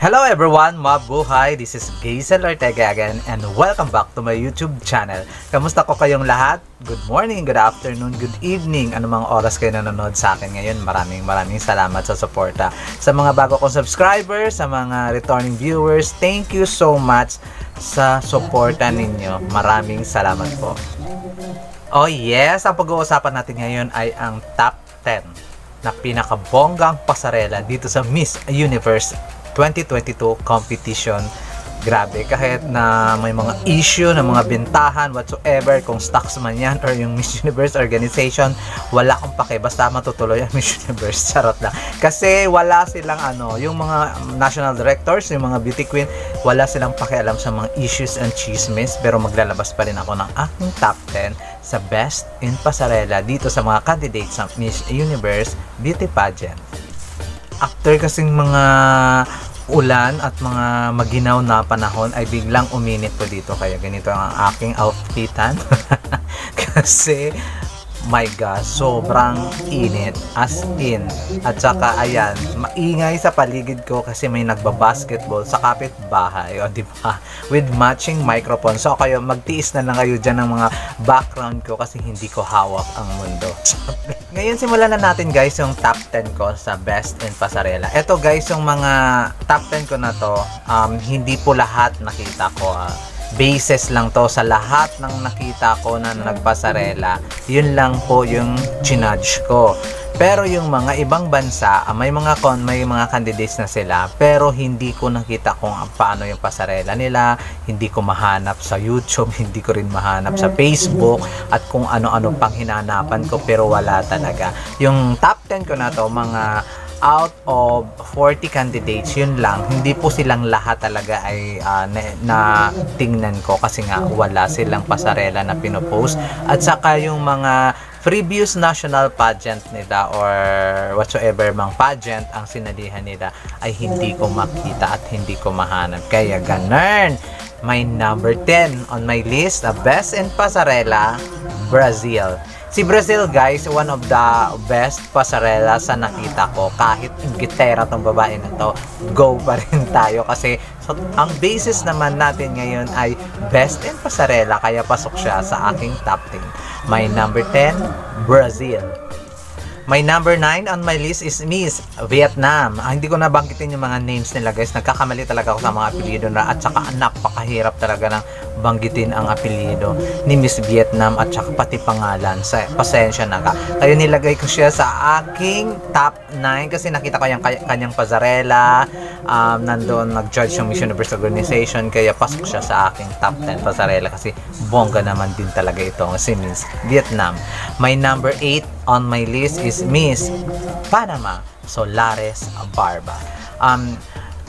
Hello everyone, mabuhay! This is Gazel Ortega again and welcome back to my YouTube channel. Kamusta ko kayong lahat? Good morning, good afternoon, good evening. Anumang oras kayo nanonood sa akin ngayon, maraming maraming salamat sa suporta. Sa mga bago kong subscribers, sa mga returning viewers, thank you so much sa suporta ninyo. Maraming salamat po. Oh yes, ang pag-uusapan natin ngayon ay ang top 10 na pinakabonggang pasarela dito sa Miss Universe 2022 competition. Grabe, kahit na may mga issue na mga bentahan whatsoever, kung stocks man yan or yung Miss Universe organization, wala akong pake. Basta matutuloy ang Miss Universe. Charot lang. Kasi wala silang ano, yung mga national directors, yung mga beauty queen, wala silang pakialam sa mga issues and chismes. Pero maglalabas pa rin ako ng aking top 10 sa best in pasarela dito sa mga candidates sa Miss Universe Beauty Pageant after kasing mga ulan at mga maginaw na panahon ay biglang uminit po dito. Kaya ganito ang aking outfitan. Kasi my God, sobrang init as in. At saka ayan, maingay sa paligid ko kasi may nagba-basketball sa kapitbahay, o di ba? With matching microphone. So kayo magtiis na lang kayo diyan ng mga background ko kasi hindi ko hawak ang mundo. Ngayon simulan na natin guys yung top 10 ko sa best in pasarela. Ito guys yung mga top 10 ko na to, um, hindi po lahat nakita ko ah basis lang to sa lahat ng nakita ko na nagpasarela. Yun lang po yung chinudge ko. Pero yung mga ibang bansa ah, may mga kon may mga candidates na sila pero hindi ko nakita kung paano yung pasarela nila hindi ko mahanap sa YouTube hindi ko rin mahanap sa Facebook at kung ano-ano pang hinanapan ko pero wala talaga. Yung top 10 ko na to mga out of 40 candidates, yun lang, hindi po silang lahat talaga ay uh, na, na tingnan ko kasi nga wala silang pasarela na pinopost. At saka yung mga previous national pageant nila or whatsoever mang pageant ang sinalihan nila ay hindi ko makita at hindi ko mahanap. Kaya ganun. My number 10 on my list, the best in pasarela, Brazil. Si Brazil guys, one of the best pasarela sa nakita ko. Kahit gitera tong babae na to, go pa rin tayo kasi so, ang basis naman natin ngayon ay best in pasarela kaya pasok siya sa aking top 10. My number 10, Brazil. My number 9 on my list is Miss Vietnam. Ah, hindi ko nabanggitin yung mga names nila guys. Nagkakamali talaga ako sa mga apelyido na at saka napakahirap talaga ng banggitin ang apelyido ni Miss Vietnam at saka pati pangalan. Sa, pasensya na ka. Kaya nilagay ko siya sa aking top 9 kasi nakita ko yung kanyang pasarela. Um, nandoon nag-judge yung Miss Universe Organization kaya pasok siya sa aking top 10 pasarela kasi bongga naman din talaga ito si Miss Vietnam. My number 8 on my list is Miss Panama Solares Barba. Um,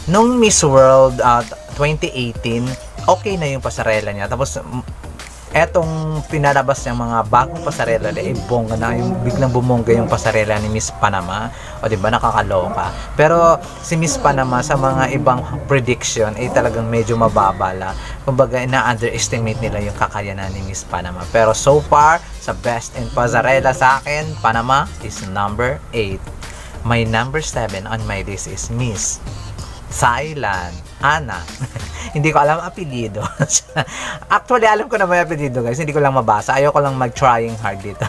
nung Miss World uh, 2018, okay na yung pasarela niya. Tapos, etong pinalabas ng mga bagong pasarela eh bongga na. Yung biglang bumongga yung pasarela ni Miss Panama. O di ba? Nakakaloka. Pero si Miss Panama sa mga ibang prediction ay eh, talagang medyo mababala kumbaga na-underestimate nila yung kakayanan ni Miss Panama. Pero so far sa best in pasarela sa akin Panama is number 8 my number 7 on my list is Miss Thailand Ana hindi ko alam apelyido. Actually, alam ko na may apelyido guys. Hindi ko lang mabasa. Ayoko lang mag-trying hard dito.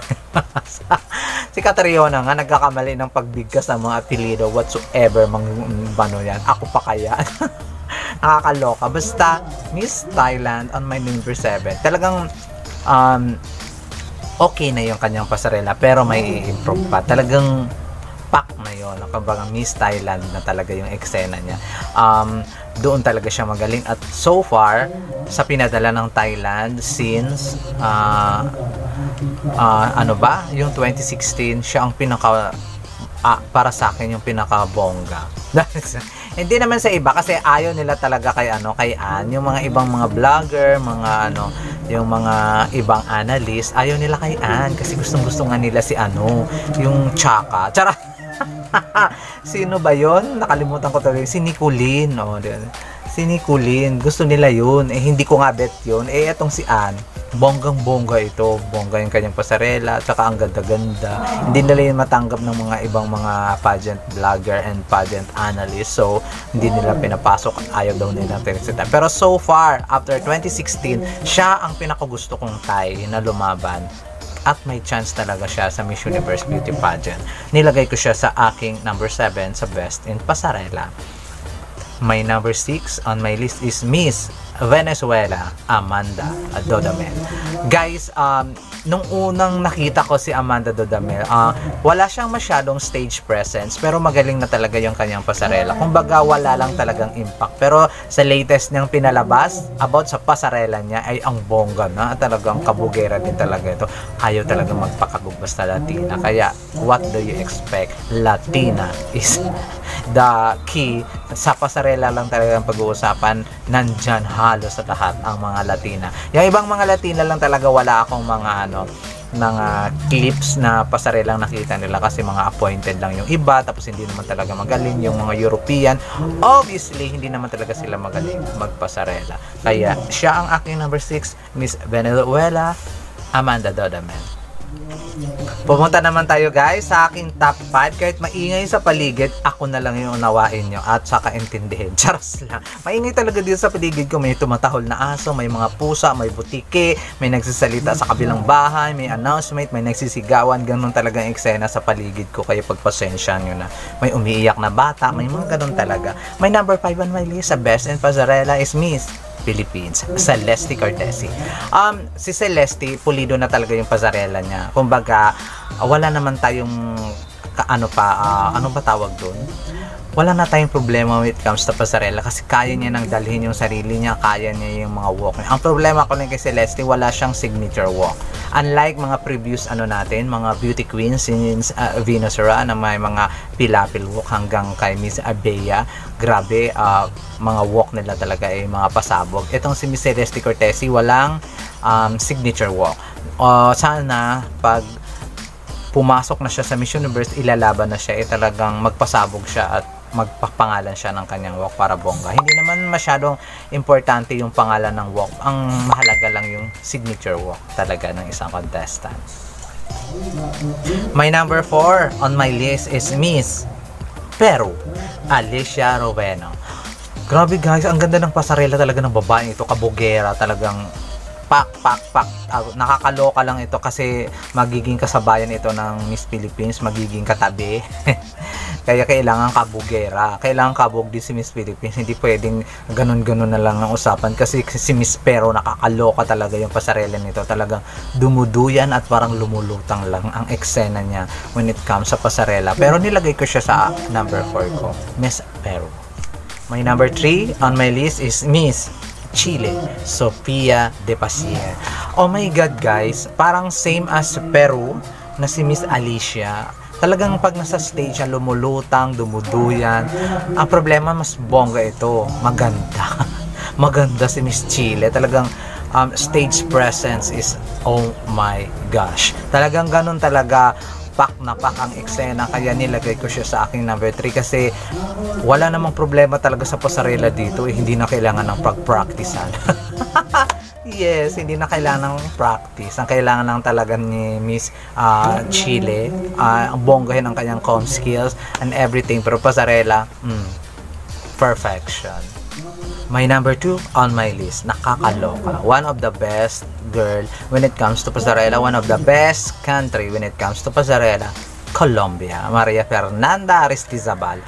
si Catriona nga nagkakamali ng pagbigkas ng mga apelyido whatsoever mang bano yan. Ako pa kaya. Nakakaloka. Basta, Miss Thailand on my number 7. Talagang um, okay na yung kanyang pasarela pero may improve pa. Talagang yon kumbaga Miss Thailand na talaga yung eksena niya. Um, doon talaga siya magaling. At so far sa pinadala ng Thailand since uh, uh, ano ba? Yung 2016 siya ang pinaka uh, para sa akin yung pinaka bongga hindi naman sa iba kasi ayaw nila talaga kay ano kay Ann. Yung mga ibang mga vlogger mga ano yung mga ibang analyst ayaw nila kay Ann kasi gustong gusto nga nila si ano yung Chaka. Charot Sino ba yon? Nakalimutan ko talaga. Si Nicolene. Oh, si Nicolene. Gusto nila yun. Eh, hindi ko nga bet yun. Eh, etong si Ann, bonggang-bongga ito. Bongga yung kanyang pasarela. At saka ang ganda-ganda. Hindi nila yun matanggap ng mga ibang mga pageant vlogger and pageant analyst. So, hindi nila pinapasok ayaw daw nila tinisita. Pero so far, after 2016, siya ang pinakagusto kong Thai na lumaban at may chance talaga siya sa Miss Universe Beauty Pageant. Nilagay ko siya sa aking number 7 sa Best in Pasarela. My number 6 on my list is Miss Venezuela, Amanda Dodamel. Guys, um, nung unang nakita ko si Amanda Dodamel, uh, wala siyang masyadong stage presence, pero magaling na talaga yung kanyang pasarela. Kumbaga, wala lang talagang impact. Pero sa latest niyang pinalabas, about sa pasarela niya, ay ang bongga na. Talagang kabugera din talaga ito. Ayaw talaga magpakagug basta Latina. Kaya, what do you expect? Latina is the key. Sa pasarela lang talaga ang pag-uusapan. Nandyan halos sa lahat ang mga Latina. Yung ibang mga Latina lang talaga wala akong mga ano mga clips na pasarelang nakita nila kasi mga appointed lang yung iba tapos hindi naman talaga magaling yung mga European obviously hindi naman talaga sila magaling magpasarela kaya siya ang aking number 6 Miss Venezuela Amanda Dodamel Pumunta naman tayo guys sa aking top 5. Kahit maingay sa paligid, ako na lang yung unawain nyo at saka intindihin. Charos lang. Maingay talaga dito sa paligid ko. May tumatahol na aso, may mga pusa, may butike, may nagsisalita sa kabilang bahay, may announcement, may nagsisigawan. Ganun talaga ang eksena sa paligid ko. Kaya pagpasensya nyo na. May umiiyak na bata, may mga ganun talaga. My number 5 on my list sa Best in Pasarela is Miss Philippines, Celeste Cortesi. Um, si Celeste, pulido na talaga yung pasarela niya. Kumbaga, wala naman tayong ka, ano pa, uh, ano ba tawag doon? Wala na tayong problema when it comes to pasarela kasi kaya niya nang dalhin yung sarili niya, kaya niya yung mga walk niya. Ang problema ko lang kay Celeste, wala siyang signature walk. Unlike mga previous ano natin, mga beauty queens since uh, Venus Ra na may mga pilapil walk hanggang kay Miss Abea, grabe, uh, mga walk nila talaga ay mga pasabog. Itong si Miss Celeste Cortesi, walang um, signature walk. Uh, sana pag pumasok na siya sa Miss Universe, ilalaban na siya, eh talagang magpasabog siya at magpapangalan siya ng kanyang walk para bongga. Hindi naman masyadong importante yung pangalan ng walk. Ang mahalaga lang yung signature walk talaga ng isang contestant. My number 4 on my list is Miss Peru, Alicia Roveno. Grabe guys, ang ganda ng pasarela talaga ng babae ito, kabugera, talagang pak, pak, pak. Uh, nakakaloka lang ito kasi magiging kasabayan ito ng Miss Philippines, magiging katabi. Kaya kailangan kabugera. Kailangan kabog din si Miss Philippines. Hindi pwedeng ganun-ganun na lang ang usapan. Kasi si Miss Pero nakakaloka talaga yung pasarela nito. Talagang dumuduyan at parang lumulutang lang ang eksena niya when it comes sa pasarela. Pero nilagay ko siya sa number 4 ko. Miss Pero. My number 3 on my list is Miss Chile, Sofia de Pasier. Oh my God guys, parang same as Peru na si Miss Alicia Talagang pag nasa stage siya, lumulutang, dumuduyan. Ang problema, mas bongga ito. Maganda. Maganda si Miss Chile. Talagang um, stage presence is, oh my gosh. Talagang ganun talaga pak na pak ang eksena kaya nilagay ko siya sa aking number 3 kasi wala namang problema talaga sa pasarela dito eh, hindi na kailangan ng pag-practicean Yes, hindi na kailangan ng practice. Ang kailangan lang talaga ni Miss uh, Chile, uh, bonggahin ang kanyang com skills and everything. Pero pasarela, mm, perfection. My number two on my list, nakakaloka. One of the best girl when it comes to pasarela. One of the best country when it comes to pasarela. Colombia. Maria Fernanda Aristizabal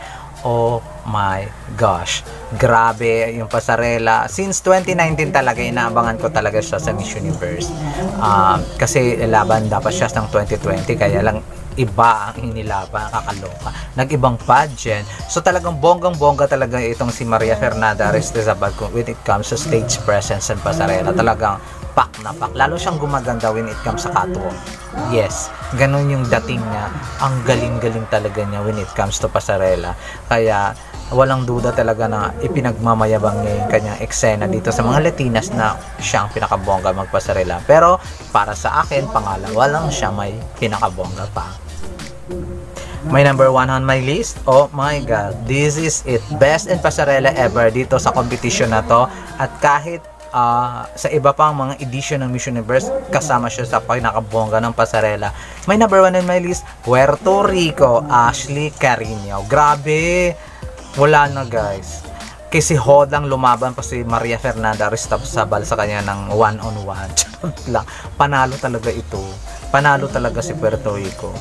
Oh my gosh. Grabe yung pasarela. Since 2019 talaga, inaabangan ko talaga siya sa Miss Universe. Um, kasi laban dapat siya ng 2020, kaya lang iba ang inilaban, kakaloka. Nag-ibang pageant. So talagang bonggang-bongga talaga itong si Maria Fernanda Aristizabal when it comes to stage presence and pasarela. Talagang pak na pak. Lalo siyang gumaganda when it comes sa catwalk. Yes, ganun yung dating niya. Ang galing-galing talaga niya when it comes to pasarela. Kaya walang duda talaga na ipinagmamayabang niya yung kanyang eksena dito sa mga Latinas na siya ang pinakabongga magpasarela. Pero para sa akin, pangalawa lang siya may pinakabongga pa. My number one on my list, oh my god, this is it. Best in pasarela ever dito sa competition na to. At kahit ah, sa iba pang mga edition ng Miss Universe, kasama siya sa pinakabongga ng pasarela. My number one on my list, Puerto Rico, Ashley Carino. Grabe! Wala na guys. Kasi Hodang lumaban pa si Maria Fernanda Ristabsabal sa kanya ng one-on-one. Charot lang. Panalo talaga ito. Panalo talaga si Puerto Rico.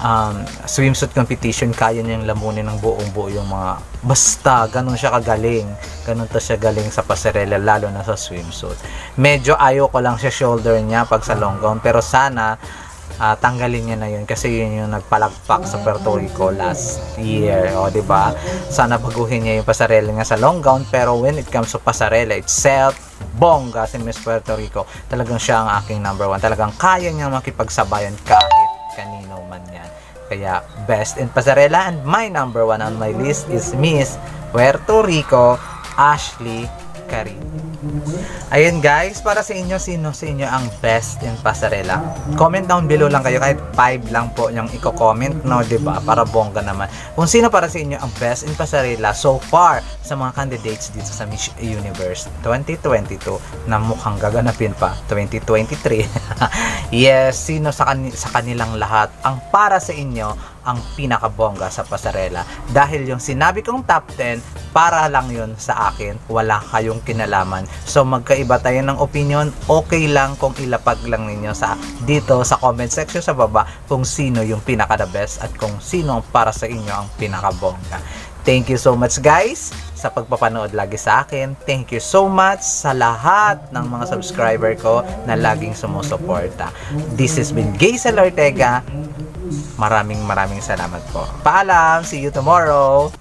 Um, swimsuit competition, kaya niyang lamunin ng buong buo yung mga basta, ganun siya kagaling. Ganun to siya galing sa pasarela, lalo na sa swimsuit. Medyo ayaw ko lang siya shoulder niya pag sa long gown, pero sana ah, tanggalin niya na yun kasi yun yung nagpalagpak sa Puerto Rico last year o di ba sana baguhin niya yung pasarela niya sa long gown pero when it comes to pasarela itself bongga si Miss Puerto Rico talagang siya ang aking number one talagang kaya niya makipagsabayan kahit kanino man yan kaya best in pasarela and my number one on my list is Miss Puerto Rico Ashley Carino Ayun guys, para sa inyo, sino sa inyo ang best in pasarela? Comment down below lang kayo, kahit 5 lang po yung i-comment, no, ba Para bongga naman. Kung sino para sa inyo ang best in pasarela so far sa mga candidates dito sa Miss Universe 2022 na mukhang gaganapin pa 2023. yes, sino sa, kani- sa kanilang lahat ang para sa inyo ang pinakabongga sa pasarela. Dahil yung sinabi kong top 10, para lang yun sa akin. Wala kayong kinalaman. So magkaiba tayo ng opinion, okay lang kung ilapag lang ninyo sa dito sa comment section sa baba kung sino yung pinaka the best at kung sino para sa inyo ang pinakabongga. Thank you so much guys sa pagpapanood lagi sa akin. Thank you so much sa lahat ng mga subscriber ko na laging sumusuporta. This has been Gaysel Ortega. Maraming maraming salamat po. Paalam! See you tomorrow!